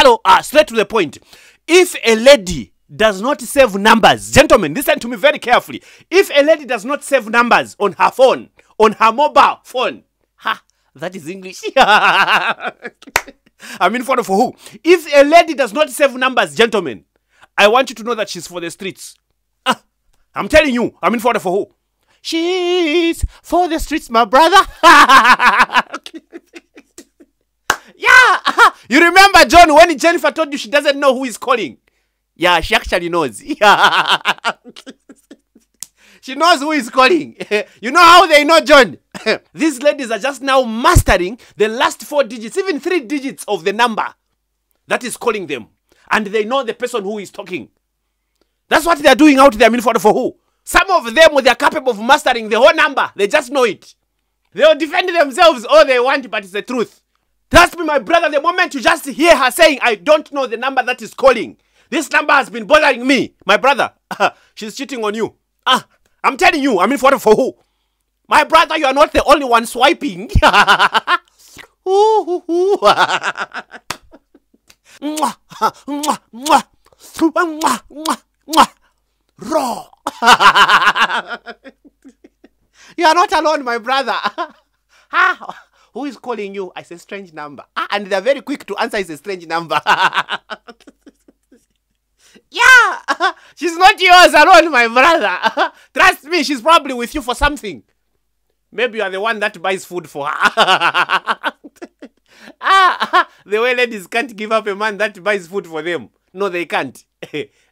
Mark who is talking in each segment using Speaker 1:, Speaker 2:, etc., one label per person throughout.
Speaker 1: hello, uh, straight to the point. If a lady does not save numbers, gentlemen, listen to me very carefully. If a lady does not save numbers on her phone, on her mobile phone, ha, that is English. I mean, for, for who? If a lady does not save numbers, gentlemen, I want you to know that she's for the streets. Ah, I'm telling you, I mean, for for who? She's for the streets, my brother. you remember John when Jennifer told you she doesn't know who is calling? Yeah, she actually knows. Yeah. she knows who is calling. you know how they know John? These ladies are just now mastering the last four digits, even three digits of the number that is calling them. And they know the person who is talking. That's what they're doing out there. I mean, for, for who? Some of them, they're capable of mastering the whole number. They just know it. They'll defend themselves all they want, but it's the truth. Trust me, my brother, the moment you just hear her saying, I don't know the number that is calling, this number has been bothering me, my brother, she's cheating on you. Ah, I'm telling you, I mean, for, for who? My brother, you are not the only one swiping. Raw. you are not alone, my brother. Who is calling you? I say strange number. Ah, and they're very quick to answer. It's a strange number. yeah, she's not yours alone, my brother. Trust me, she's probably with you for something. Maybe you are the one that buys food for her. ah, the way ladies can't give up a man that buys food for them. No, they can't.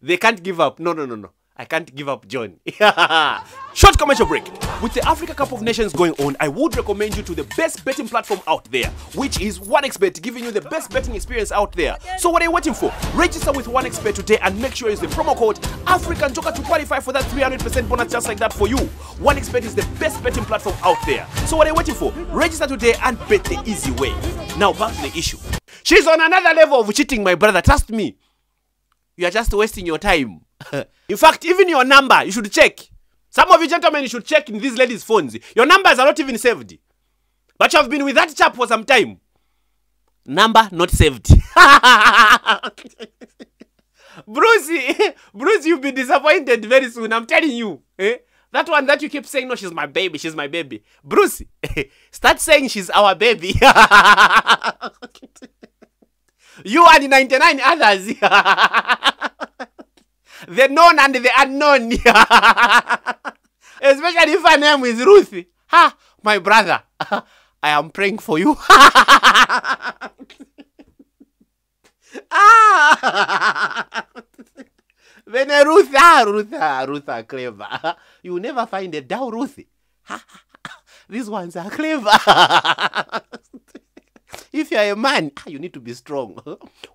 Speaker 1: they can't give up. No, no, no, no. I can't give up John. Short commercial break. With the Africa Cup of Nations going on, I would recommend you to the best betting platform out there, which is 1xBet, giving you the best betting experience out there. So what are you waiting for? Register with 1xBet today and make sure you use the promo code African Joker to qualify for that 300% bonus just like that for you. 1xBet is the best betting platform out there. So what are you waiting for? Register today and bet the easy way. Now back to the issue. She's on another level of cheating, my brother. Trust me. You are just wasting your time. in fact, even your number, you should check. Some of you gentlemen, you should check in these ladies' phones. Your numbers are not even saved. But you have been with that chap for some time. Number not saved. Brucey, Bruce, you'll be disappointed very soon. I'm telling you. Eh? That one that you keep saying, no, she's my baby, she's my baby. Bruce, start saying she's our baby. you and 99 others. The known and the unknown. Especially if her name is Ruth. Ha, my brother. I am praying for you. ah. When Ruth, ah, Ruth, ah, Ruth are clever. You will never find a dull Ruth. These ones are clever. if you are a man, ah, you need to be strong.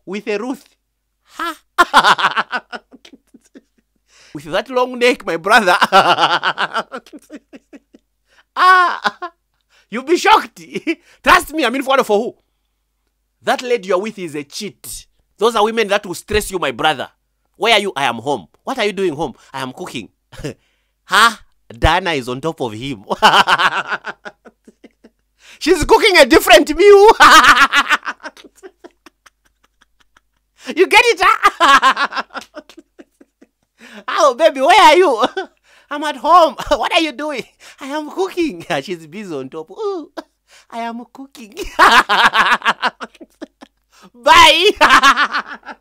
Speaker 1: With a Ruth. Ha. With that long neck, my brother. ah, you'll be shocked. Trust me, I mean, for, for who? That lady you're with is a cheat. Those are women that will stress you, my brother. Where are you? I am home. What are you doing home? I am cooking. huh? Dana is on top of him. She's cooking a different meal. you get it? Huh? Baby, where are you? I'm at home. What are you doing? I am cooking. She's busy on top. Ooh, I am cooking. Bye.